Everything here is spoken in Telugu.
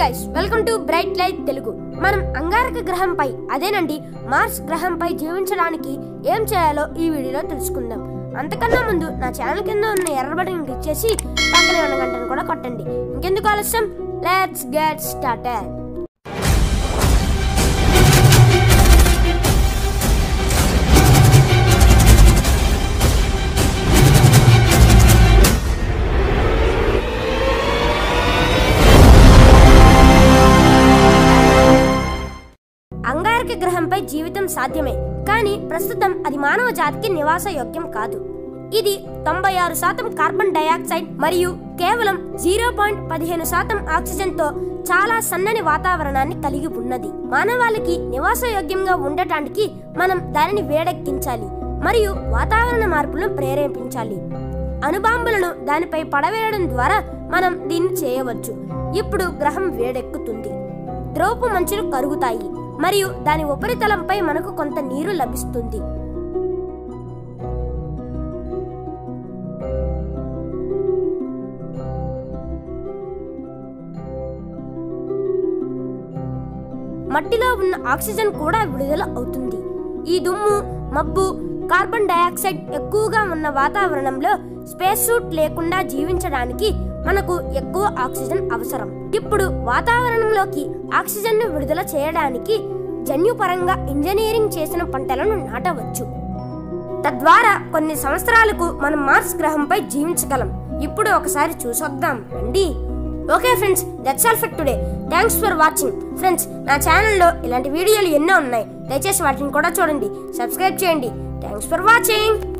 Guys welcome to bright light Telugu మనం అంగారక గ్రహంపై అదేనండి మార్స్ గ్రహంపై జీవించడానికి ఏం చేయాలో ఈ వీడియోలో తెలుసుకుందాం. అంతకన్నా ముందు నా ఛానల్ కింద ఉన్న ఎర్ర బటన్ క్లిక్ చేసి పక్కనే ఉన్న గంటను కూడా కొట్టండి. ఇంకెందుకు ఆలస్యం? లెట్స్ గెట్ స్టార్టెడ్ అంగారక గ్రహంపై జీవితం సాధ్యమే. కానీ ప్రస్తుతం అది మానవ జాతికి నివాస యోగ్యం కాదు. ఇది తొంభై ఆరు శాతం కార్బన్ డయాక్సైడ్ మరియు కేవలం జీరో పాయింట్ పదిహేను శాతం ఆక్సిజన్తో చాలా సన్నని వాతావరణాన్ని కలిగి ఉన్నది. మానవాళికి నివాస యోగ్యంగా ఉండటానికి మనం దానిని వేడెక్కించాలి మరియు వాతావరణ మార్పులను ప్రేరేపించాలి. అణుబాంబులను దానిపై పడవేయడం ద్వారా మనం దీన్ని చేయవచ్చు. ఇప్పుడు గ్రహం వేడెక్కుతుంది. ద్రోపు మంచులు కరుగుతాయి. మరియు దాని ఉపరితలంపై మనకు కొంత నీరు లభిస్తుంది. మట్టిలో ఉన్న ఆక్సిజన్ కూడా విడుదల అవుతుంది. ఈ దుమ్ము మబ్బు కార్బన్ డయాక్సైడ్ ఎక్కువగా ఉన్న వాతావరణంలో స్పేస్ సూట్ లేకుండా జీవించడానికి మనకు ఎక్కువ ఆక్సిజన్ అవసరం. ఇప్పుడు వాతావరణంలోకి ఆక్సిజన్ను విడుదల చేయడానికి జన్యుపరంగా ఇంజనీరింగ్ చేసిన పంటలను నాటవచ్చు. తద్వారా కొన్ని సంవత్సరాలకు మనం మార్స్ గ్రహంపై జీవించగలం. ఇప్పుడు ఒకసారి చూసొద్దాం. రండి. Okay friends that's all for today. Thanks for watching. Friends నా ఛానల్లో ఇలాంటి వీడియోలు ఎన్నో ఉన్నాయి. దయచేసి వాటిని కూడా చూడండి. సబ్స్క్రైబ్ చేయండి. Thanks for watching.